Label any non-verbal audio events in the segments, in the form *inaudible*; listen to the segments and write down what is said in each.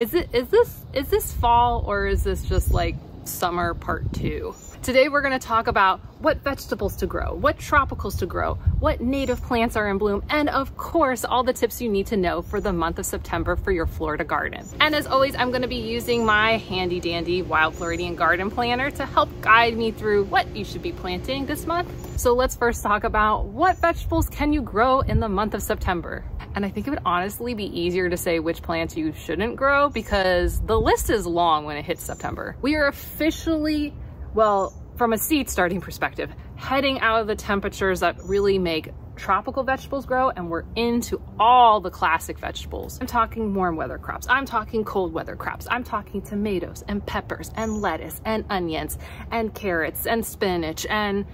Is it is this is this fall or is this just like summer part two? Today we're going to talk about what vegetables to grow, what tropicals to grow, what native plants are in bloom, and of course all the tips you need to know for the month of September for your Florida garden. And as always, I'm going to be using my handy dandy Wild Floridian Garden Planner to help guide me through what you should be planting this month. So let's first talk about what vegetables can you grow in the month of September. And I think it would honestly be easier to say which plants you shouldn't grow because the list is long when it hits September. We are officially, well, from a seed starting perspective, heading out of the temperatures that really make tropical vegetables grow and we're into all the classic vegetables. I'm talking warm weather crops. I'm talking cold weather crops. I'm talking tomatoes and peppers and lettuce and onions and carrots and spinach and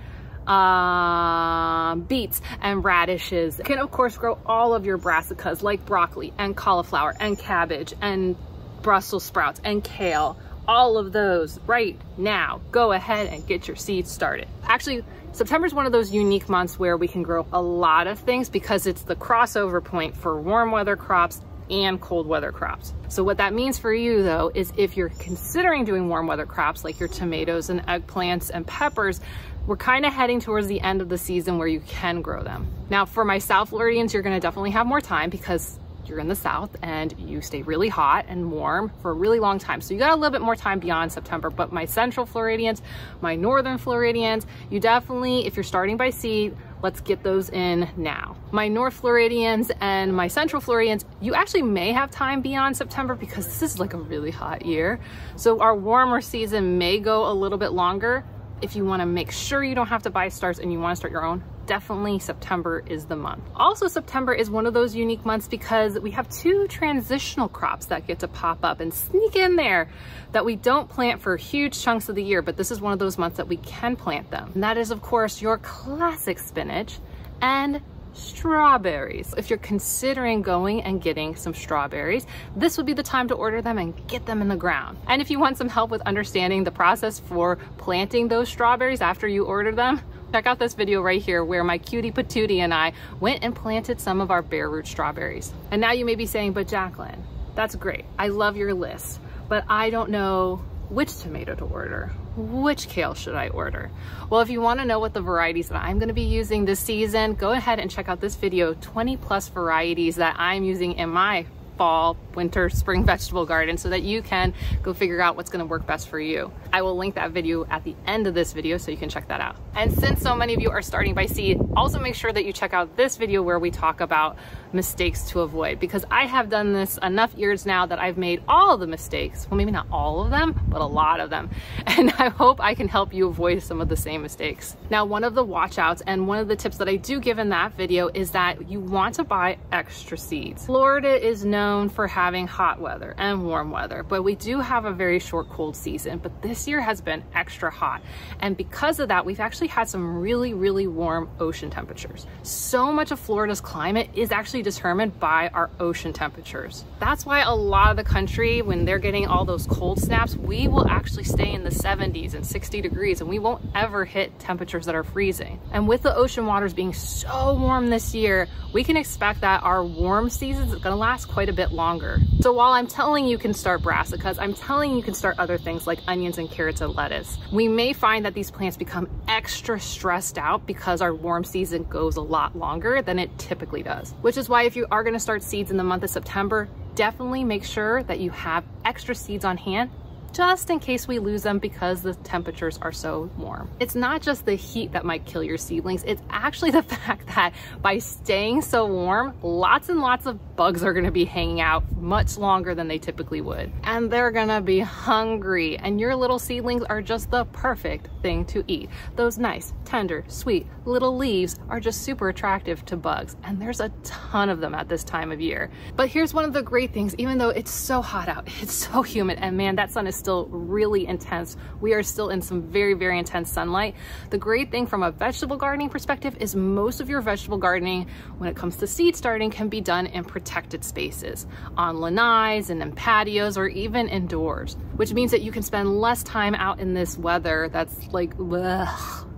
uh, beets and radishes. You can of course grow all of your brassicas like broccoli and cauliflower and cabbage and Brussels sprouts and kale. All of those right now. Go ahead and get your seeds started. Actually, September is one of those unique months where we can grow a lot of things because it's the crossover point for warm weather crops and cold weather crops. So what that means for you though is if you're considering doing warm weather crops like your tomatoes and eggplants and peppers, we're kind of heading towards the end of the season where you can grow them. Now for my South Floridians, you're gonna definitely have more time because you're in the South and you stay really hot and warm for a really long time. So you got a little bit more time beyond September, but my Central Floridians, my Northern Floridians, you definitely, if you're starting by seed, let's get those in now. My North Floridians and my Central Floridians, you actually may have time beyond September because this is like a really hot year. So our warmer season may go a little bit longer, if you wanna make sure you don't have to buy stars and you wanna start your own, definitely September is the month. Also September is one of those unique months because we have two transitional crops that get to pop up and sneak in there that we don't plant for huge chunks of the year, but this is one of those months that we can plant them. And that is of course your classic spinach and strawberries. If you're considering going and getting some strawberries, this would be the time to order them and get them in the ground. And if you want some help with understanding the process for planting those strawberries after you order them, check out this video right here where my cutie patootie and I went and planted some of our bare root strawberries. And now you may be saying, but Jacqueline, that's great. I love your list, but I don't know which tomato to order which kale should I order? Well, if you wanna know what the varieties that I'm gonna be using this season, go ahead and check out this video, 20 plus varieties that I'm using in my fall, winter, spring vegetable garden so that you can go figure out what's gonna work best for you. I will link that video at the end of this video so you can check that out. And since so many of you are starting by seed, also make sure that you check out this video where we talk about mistakes to avoid because I have done this enough years now that I've made all the mistakes. Well, maybe not all of them, but a lot of them. *laughs* And I hope I can help you avoid some of the same mistakes. Now, one of the watch outs and one of the tips that I do give in that video is that you want to buy extra seeds. Florida is known for having hot weather and warm weather, but we do have a very short cold season, but this year has been extra hot. And because of that, we've actually had some really, really warm ocean temperatures. So much of Florida's climate is actually determined by our ocean temperatures. That's why a lot of the country, when they're getting all those cold snaps, we will actually stay in the 70s and 60 degrees and we won't ever hit temperatures that are freezing. And with the ocean waters being so warm this year, we can expect that our warm season is gonna last quite a bit longer. So while I'm telling you can start brassicas, I'm telling you can start other things like onions and carrots and lettuce. We may find that these plants become extra stressed out because our warm season goes a lot longer than it typically does, which is why if you are gonna start seeds in the month of September, definitely make sure that you have extra seeds on hand just in case we lose them because the temperatures are so warm. It's not just the heat that might kill your seedlings, it's actually *laughs* the fact that by staying so warm, lots and lots of bugs are gonna be hanging out much longer than they typically would. And they're gonna be hungry and your little seedlings are just the perfect thing to eat. Those nice, tender, sweet little leaves are just super attractive to bugs and there's a ton of them at this time of year. But here's one of the great things, even though it's so hot out, *laughs* it's so humid and man, that sun is still really intense. We are still in some very, very intense sunlight. The great thing from a vegetable gardening perspective is most of your vegetable gardening, when it comes to seed starting, can be done in protected spaces, on lanais and in patios or even indoors, which means that you can spend less time out in this weather that's like, ugh.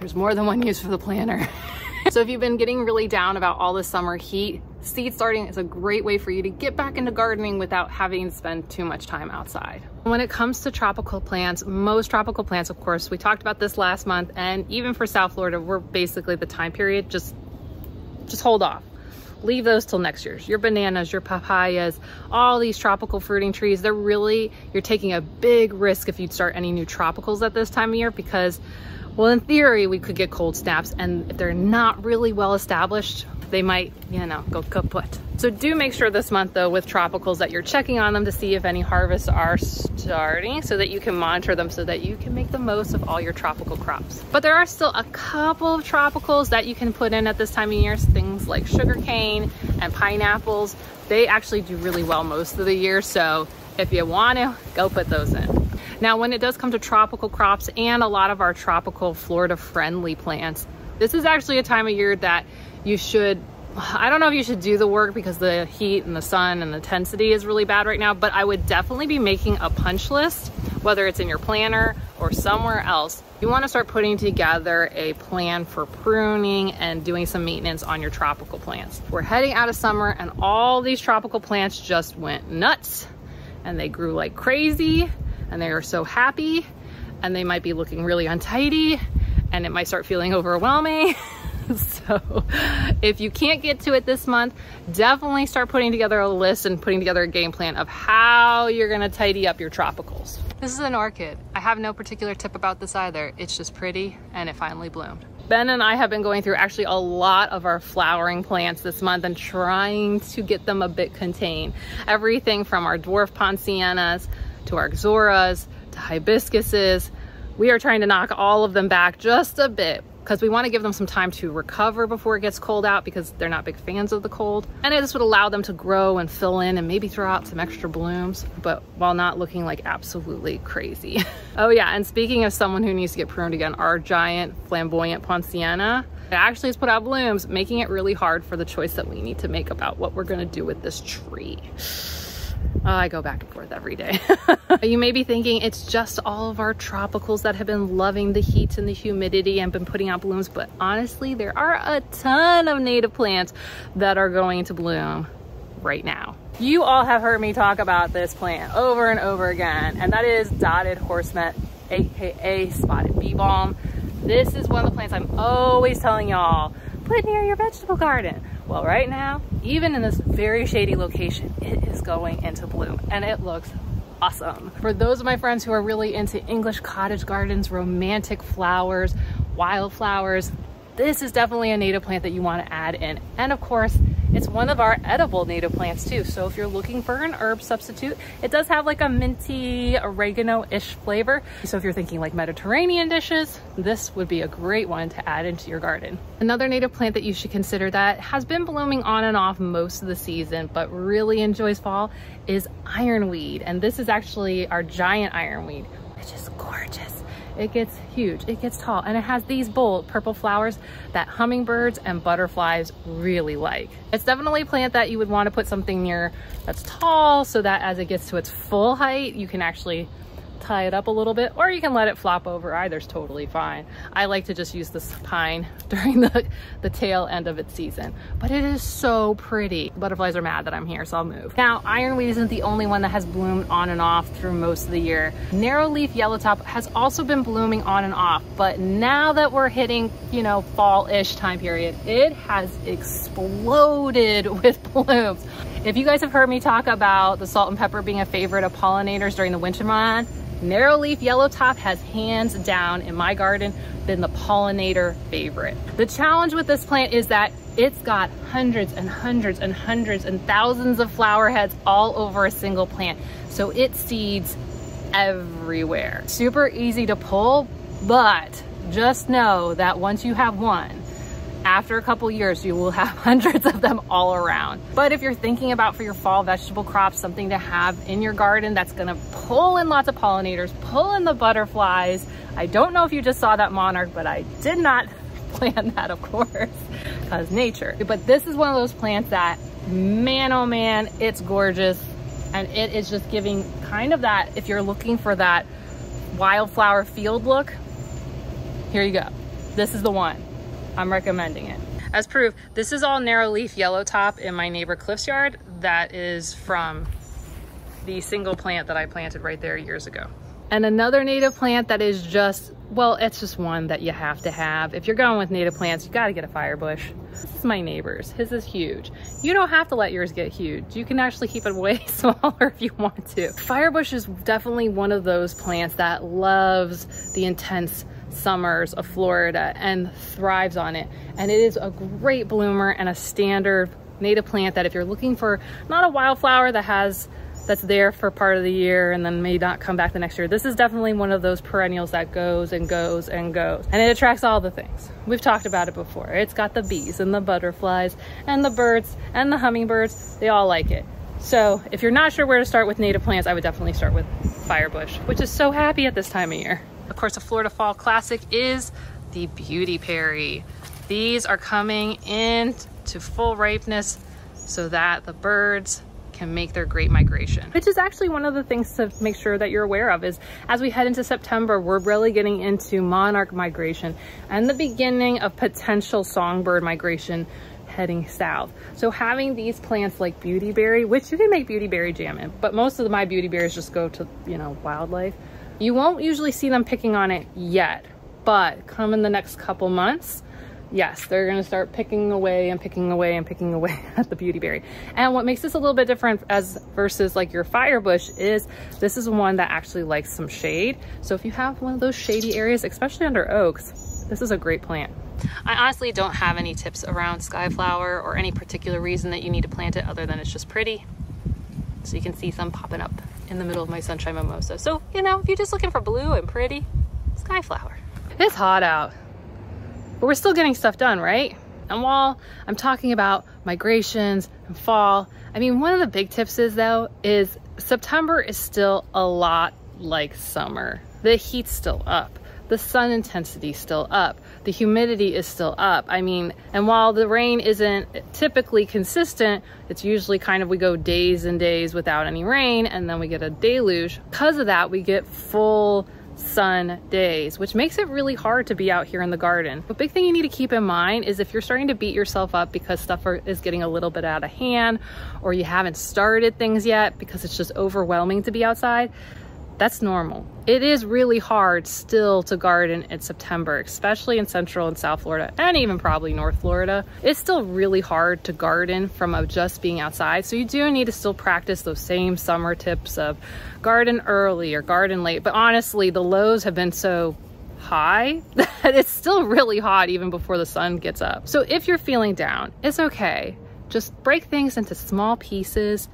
There's more than one use for the planner. *laughs* so if you've been getting really down about all the summer heat, seed starting is a great way for you to get back into gardening without having to spend too much time outside. When it comes to tropical plants, most tropical plants, of course, we talked about this last month, and even for South Florida, we're basically the time period, just, just hold off. Leave those till next year. Your bananas, your papayas, all these tropical fruiting trees, they're really, you're taking a big risk if you'd start any new tropicals at this time of year because well, in theory, we could get cold snaps, and if they're not really well established, they might, you know, go kaput. So do make sure this month though with tropicals that you're checking on them to see if any harvests are starting so that you can monitor them so that you can make the most of all your tropical crops. But there are still a couple of tropicals that you can put in at this time of year, things like sugarcane and pineapples. They actually do really well most of the year. So if you want to, go put those in. Now, when it does come to tropical crops and a lot of our tropical Florida friendly plants, this is actually a time of year that you should I don't know if you should do the work because the heat and the sun and the intensity is really bad right now, but I would definitely be making a punch list, whether it's in your planner or somewhere else. You wanna start putting together a plan for pruning and doing some maintenance on your tropical plants. We're heading out of summer and all these tropical plants just went nuts and they grew like crazy and they are so happy and they might be looking really untidy and it might start feeling overwhelming. *laughs* *laughs* so if you can't get to it this month, definitely start putting together a list and putting together a game plan of how you're gonna tidy up your tropicals. This is an orchid. I have no particular tip about this either. It's just pretty and it finally bloomed. Ben and I have been going through actually a lot of our flowering plants this month and trying to get them a bit contained. Everything from our dwarf poincianas to our ixoras to hibiscuses. We are trying to knock all of them back just a bit because we want to give them some time to recover before it gets cold out because they're not big fans of the cold. And this would allow them to grow and fill in and maybe throw out some extra blooms, but while not looking like absolutely crazy. *laughs* oh yeah, and speaking of someone who needs to get pruned again, our giant flamboyant Poinciana, it actually has put out blooms, making it really hard for the choice that we need to make about what we're gonna do with this tree. Oh, I go back and forth every day. *laughs* you may be thinking it's just all of our tropicals that have been loving the heat and the humidity and been putting out blooms, but honestly, there are a ton of native plants that are going to bloom right now. You all have heard me talk about this plant over and over again, and that is dotted horsemint, AKA spotted bee balm. This is one of the plants I'm always telling y'all, put near your vegetable garden. Well, right now, even in this very shady location, it is going into bloom and it looks awesome. For those of my friends who are really into English cottage gardens, romantic flowers, wildflowers, this is definitely a native plant that you want to add in. And of course, it's one of our edible native plants too. So if you're looking for an herb substitute, it does have like a minty oregano-ish flavor. So if you're thinking like Mediterranean dishes, this would be a great one to add into your garden. Another native plant that you should consider that has been blooming on and off most of the season, but really enjoys fall is ironweed. And this is actually our giant ironweed, which is gorgeous. It gets huge, it gets tall, and it has these bold purple flowers that hummingbirds and butterflies really like. It's definitely a plant that you would want to put something near that's tall so that as it gets to its full height, you can actually tie it up a little bit or you can let it flop over. Either's totally fine. I like to just use this pine *laughs* during the the tail end of its season. But it is so pretty. Butterflies are mad that i'm here so i'll move. Now ironweed isn't the only one that has bloomed on and off through most of the year. Narrow leaf yellowtop has also been blooming on and off but now that we're hitting you know fall-ish time period it has exploded *laughs* with blooms. If you guys have heard me talk about the salt and pepper being a favorite of pollinators during the winter month Narrow leaf yellow top has hands down in my garden been the pollinator favorite. The challenge with this plant is that it's got hundreds and hundreds and hundreds and thousands of flower heads all over a single plant. So it seeds everywhere. Super easy to pull, but just know that once you have one, after a couple years, you will have *laughs* hundreds of them all around. But if you're thinking about for your fall vegetable crops, something to have in your garden that's gonna pull in lots of pollinators, pull in the butterflies. I don't know if you just saw that monarch, but I did not *laughs* plan that, of course, because nature. But this is one of those plants that, man, oh man, it's gorgeous. And it is just giving kind of that, if you're looking for that wildflower field look, here you go. This is the one. I'm recommending it. As proof, this is all narrow leaf yellow top in my neighbor Cliff's yard. That is from the single plant that I planted right there years ago. And another native plant that is just, well, it's just one that you have to have. If you're going with native plants, you gotta get a firebush. This is my neighbor's, his is huge. You don't have to let yours get huge. You can actually keep it way *laughs* smaller if you want to. Firebush is definitely one of those plants that loves the intense summers of Florida and thrives on it. And it is a great bloomer and a standard native plant that if you're looking for not a wildflower that has that's there for part of the year and then may not come back the next year. This is definitely one of those perennials that goes and goes and goes. And it attracts all the things. We've talked about it before. It's got the bees and the butterflies and the birds and the hummingbirds. They all like it. So if you're not sure where to start with native plants, I would definitely start with firebush, which is so happy at this time of year. Of course, a Florida Fall Classic is the Beauty Beautyberry. These are coming in to full ripeness so that the birds can make their great migration. Which is actually one of the things to make sure that you're aware of is as we head into September, we're really getting into monarch migration and the beginning of potential songbird migration heading south. So having these plants like beautyberry, which you can make beautyberry jam in, but most of my beautyberries just go to, you know, wildlife. You won't usually see them picking on it yet, but come in the next couple months, yes, they're gonna start picking away and picking away and picking away *laughs* at the beautyberry. And what makes this a little bit different as versus like your firebush is this is one that actually likes some shade. So if you have one of those shady areas, especially under oaks, this is a great plant. I honestly don't have any tips around skyflower or any particular reason that you need to plant it other than it's just pretty. So you can see some popping up in the middle of my sunshine mimosa. So, you know, if you're just looking for blue and pretty, skyflower. It's hot out but we're still getting stuff done, right? And while I'm talking about migrations and fall, I mean, one of the big tips is though, is September is still a lot like summer. The heat's still up. The sun intensity is still up. The humidity is still up. I mean, and while the rain isn't typically consistent, it's usually kind of, we go days and days without any rain and then we get a deluge. Because of that, we get full sun days, which makes it really hard to be out here in the garden. The big thing you need to keep in mind is if you're starting to beat yourself up because stuff are, is getting a little bit out of hand or you haven't started things yet because it's just overwhelming to be outside, that's normal. It is really hard still to garden in September, especially in Central and South Florida, and even probably North Florida. It's still really hard to garden from just being outside. So you do need to still practice those same summer tips of garden early or garden late. But honestly, the lows have been so high *laughs* that it's still really hot even before the sun gets up. So if you're feeling down, it's okay. Just break things into small pieces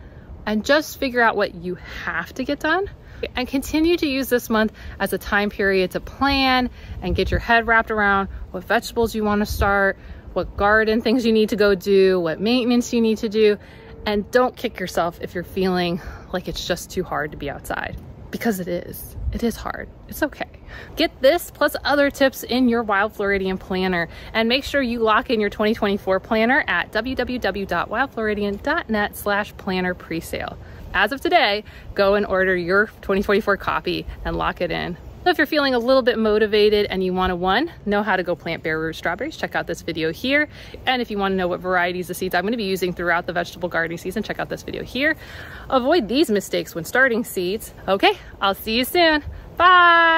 and just figure out what you have to get done and continue to use this month as a time period to plan and get your head wrapped around what vegetables you want to start, what garden things you need to go do, what maintenance you need to do, and don't kick yourself if you're feeling like it's just too hard to be outside because it is. It is hard. It's okay. Get this plus other tips in your Wild Floridian planner and make sure you lock in your 2024 planner at www.wildfloridian.net slash planner presale as of today, go and order your 2024 copy and lock it in. So if you're feeling a little bit motivated and you want to one, know how to go plant bare root strawberries, check out this video here. And if you want to know what varieties of seeds I'm going to be using throughout the vegetable gardening season, check out this video here. Avoid these mistakes when starting seeds. Okay, I'll see you soon. Bye.